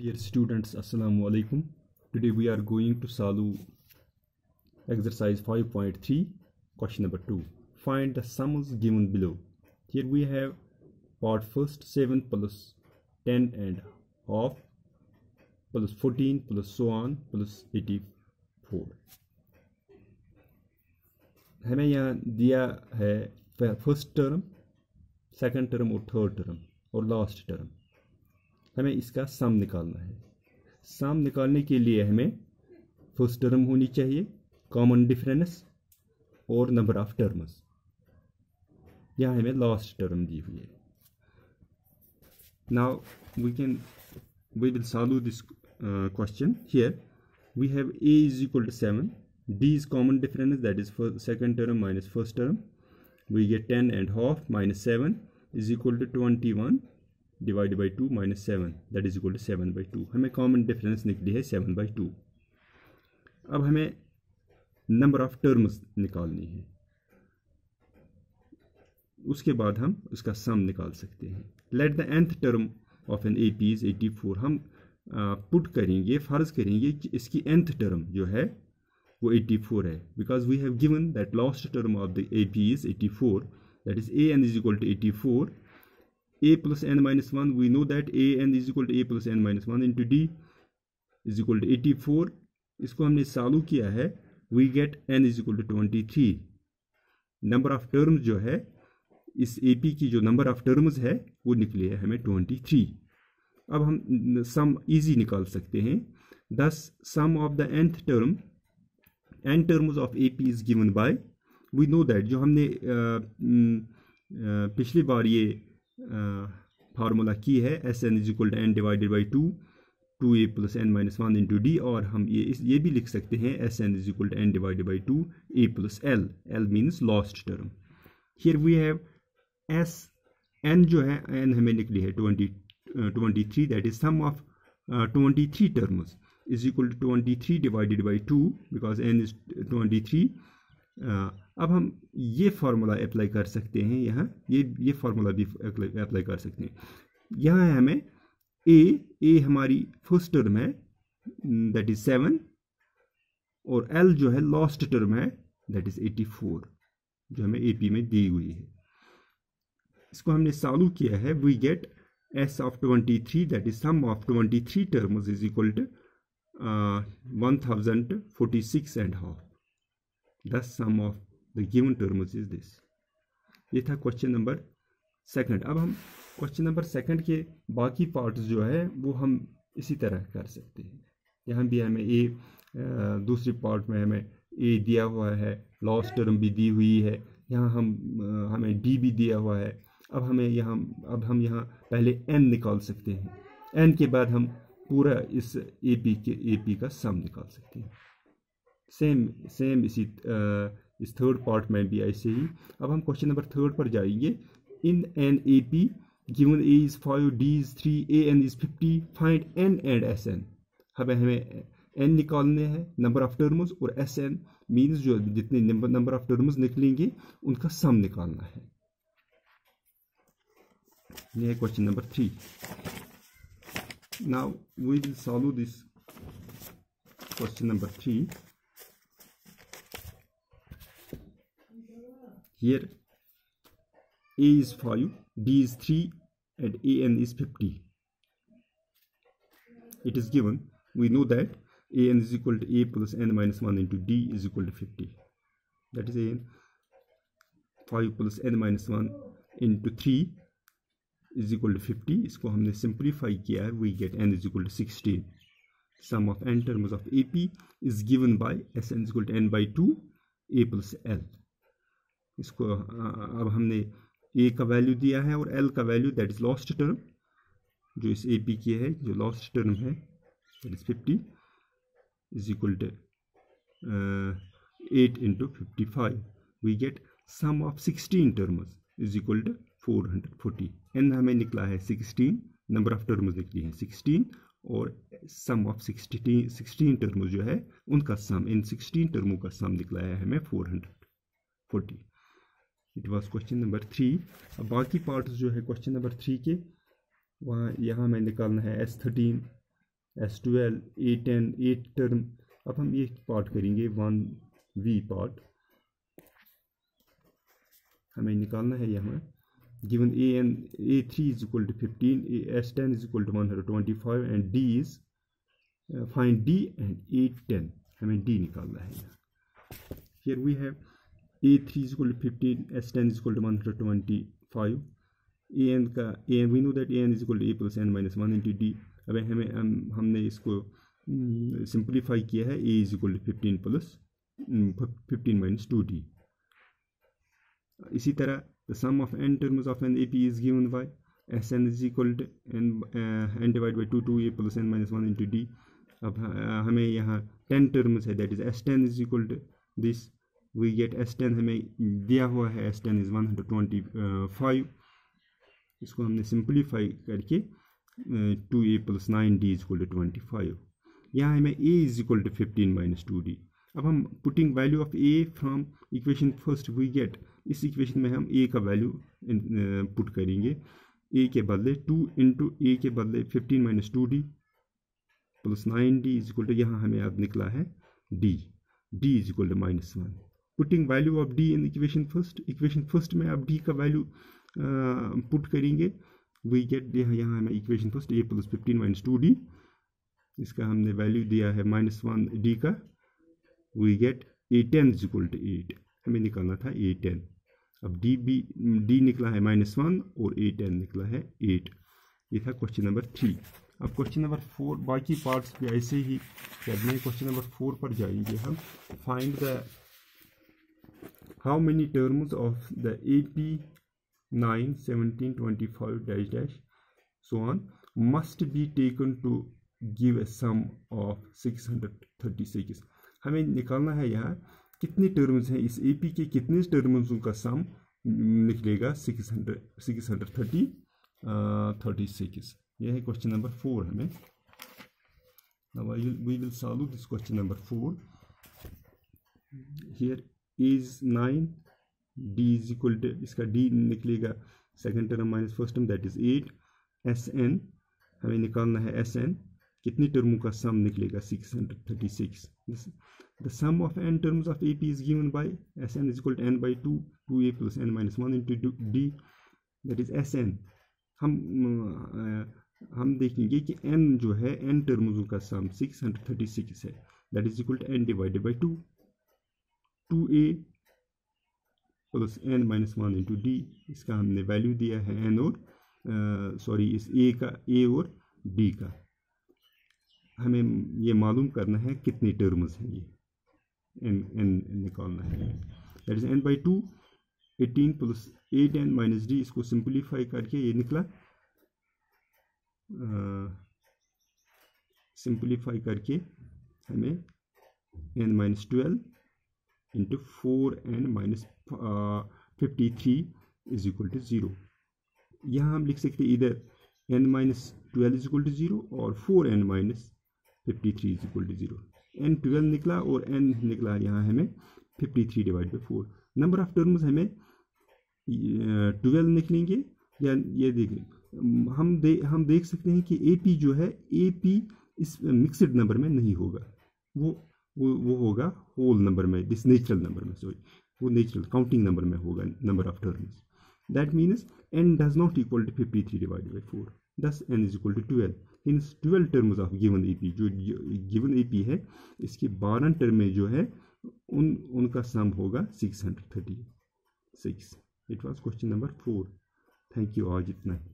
Dear students, Assalamu alaikum. Today we are going to solve exercise 5.3, question number 2. Find the sums given below. Here we have part first 7 plus 10 and half plus 14 plus so on plus 84. हमें यहाँ दिया है first term second term और third term और last term हमें इसका सम निकालना है। सम निकालने के लिए हमें फ़र्स्ट टर्म होनी चाहिए कॉमन डिफरेंस और नंबर ऑफ़ टर्म्स यह हमें लास्ट टर्म दी हुई है। Now we can we will solve this question here we have a is equal to seven d is common difference that is second term minus first term we get ten and half minus seven is equal to twenty one divided by 2 minus 7 that is equal to 7 by 2 हमें common difference निकली है seven by two अब हमें number of terms निकालनी है। उसके बाद हम उसका सम निकाल सकते हैं। Let the nth term of an A P is eighty four हम पुट करेंगे फ़र्ज़ करेंगे कि इसकी एंथ टर्म जो है, वो 84 है। Because we have given that last term of the A P is 84 that is a n is equal to 84 a plus n minus 1 we know that a n is equal to a plus n minus 1 into d is equal to 84 इसको हमने चालू किया है we get n is equal to 23 number of terms जो है इस A P की जो नंबर ऑफ़ टर्म्स है वो निकले है हमें 23 अब हम सम इजी निकाल सकते हैं. दस sum of the nth term n terms of A P is given by we know that जो हमने आ, आ, पिछली बार ये फार्मूला की है, s n is equal to n divided by two two a plus n minus one into d, और हम ये इस, ये भी लिख सकते हैं, s n is equal to n divided by two, a plus l l means last term. Here we have s, n जो है, एन हमें निकली है twenty twenty three that is sum of twenty three terms is equal to twenty three divided by two because n is twenty three अब हम ये formula apply कर सकते हैं यहाँ। ये ये फार्मूला भी अप्लाई कर सकते हैं। यहाँ है हमें ए ए हमारी फ़र्स्ट टर्म है दैट इज़ सेवन और एल जो है लास्ट टर्म है दैट इज़ एटी फोर जो हमें ए पी में दी हुई है। इसको हमने चालू किया है we get s of twenty three that is sum of twenty three terms is equal to one thousand forty six and half the sum of the given terms is this. ये था क्वेश्चन नंबर सेकंड अब हम question number second के बाकी parts जो है, वो हम इसी तरह कर सकते हैं। यहाँ भी हमें ए दूसरी पार्ट में हमें ए दिया हुआ है लॉस्ट टर्म भी दी हुई है। यहाँ हम हमें डी भी दिया हुआ है। अब हमें यहाँ, अब हम यहाँ पहले एन निकाल सकते हैं। एन के बाद हम पूरा इस ए पी के ए पी का सम निकाल सकते हैं। सेम सेम इसी इस थर्ड पार्ट में भी ऐसे ही अब हम क्वेश्चन नंबर थर्ड पर जाएँगे। In an A P given a is five d is three a n is fifty find n and s n हमें हमें एन निकालने हैं नंबर ऑफ़ टर्म्स और एस एन मीन्स जो जितने नंबर ऑफ़ टर्म्स निकलेंगे, उनका सम निकालना है। यह है question number three now we will solve this question number three here a is 5 d is 3 and an is 50 it is given we know that an is equal to a plus n minus 1 into d is equal to 50 that is an 5 plus n minus 1 into 3 is equal to 50 इसको हमने simplify किया है we get n is equal to 16 sum of n terms of ap is given by sn is equal to n by 2 a plus l इसको अब हमने a का value दिया है और एल का value that is last term जो इस ए पी की है, जो लॉस्ट टर्म है that is fifty is equal to eight into fifty five we get sum of sixteen terms is equal to four hundred forty n हमें निकला है sixteen number of terms निकली है sixteen और sum of sixteen sixteen terms जो है, उनका sum इन सिक्सटीन टर्मों का सम निकला है हमें four hundred forty it was question number three अब बाकी पार्ट्स जो है क्वेश्चन नंबर थ्री के वहाँ यहाँ हमें निकालना है s thirteen s twelve a ten eight term अब हम ये पार्ट करेंगे वन वी पार्ट हमें निकालना है यहाँ। Given a and a3 is equal to 15 a s10 is equal to 125 and d is uh, find d and a10 हमें d निकालना है यहाँ। Here we have a3 is equal to 15 s10 is equal to 125 an का an we know that an is equal to a plus n minus 1 into d. अब हमें, हम, हमने इसको सिंप्लीफाई किया है, a is equal to fifteen plus fifteen minus two d इसी तरह the sum of n terms of an A P is given by s n is equal to n n divide by two two a plus n minus one into d अब हमें यहाँ ten terms है that is s ten is equal to this we get s ten हमें दिया हुआ है s ten is one hundred twenty five इसको हमने सिंप्लीफाई करके two a plus nine d is equal to twenty five यहाँ हमें a is equal to fifteen minus two d अब हम putting value of a from equation first we get इस equation में हम ए का वैल्यू पुट करेंगे. A के बदले टू इंटू ए के बदले fifteen minus two d plus nine d is equal to यहाँ हमें अब निकला है d d is equal to minus one putting value of d in equation first equation first में आप डी का वैल्यू पुट करेंगे वी गेट यहाँ हमें equation first a plus fifteen minus two d इसका हमने वैल्यू दिया है माइनस वन डी का we get a ten is equal to eight हमें निकालना था ए टेन अब डी बी डी निकला है माइनस वन और ए टेन निकला है एट ये था क्वेश्चन नंबर थ्री अब क्वेश्चन नंबर फोर बाकी पार्ट्स भी ऐसे ही करने क्वेश्चन नंबर फोर पर जाएँगे हम find the how many terms of the A P nine seventeen twenty five dash dash so on must be taken to give a sum of 636 हमें निकालना है यहाँ, कितने टर्म्स हैं? इस एपी के कितने टर्म्स का सम निकलेगा 600 630 थर्टी सिक्स यह है क्वेश्चन नंबर फोर हमें। We will solve this question number four here is nine d is equal to इसका डी निकलेगा second term minus first term that is eight s n हमें निकालना है S n कितनी टर्मों का सम निकलेगा 636 the sum of n terms of A P is given by s n is equal to n by two two a plus n minus one into d that is s n हम हम देखेंगे कि n जो है N terms का sum 636 है. That is equal to n divided by two two a plus n minus one into d इसका हमने वैल्यू दिया है एन और सॉरी इस ए का ए और डी का। हमें ये मालूम करना है कितनी टर्म्स हैं ये। एन एन निकालना है। That is n by two eighteen plus eight n minus d इसको सिंप्लीफाई करके ये निकला। सिंप्लीफाई करके हमें n minus twelve into four n minus fifty three is equal to zero यहाँ हम लिख सकते इधर n minus twelve is equal to zero और four n minus fifty three is equal to zero n twelve निकला और N निकला यहाँ हमें fifty three divide by four number of terms हमें ट्वेल्व निकलेंगे या ये देखें हम दे, हम देख सकते हैं कि ए पी जो है ए पी इस मिक्सड नंबर में नहीं होगा। वो वो वो होगा होल नंबर में दिस नेचुरल नंबर में सॉरी वो नेचुरल काउंटिंग नंबर में होगा number of terms that means n does not equal to fifty three divide by four this n is equal to twelve in twelve terms of given A P जो given A P है, इसके बारह term में जो है, उन, उनका sum होगा six hundred thirty six it was question number four thank you आज इतना ही।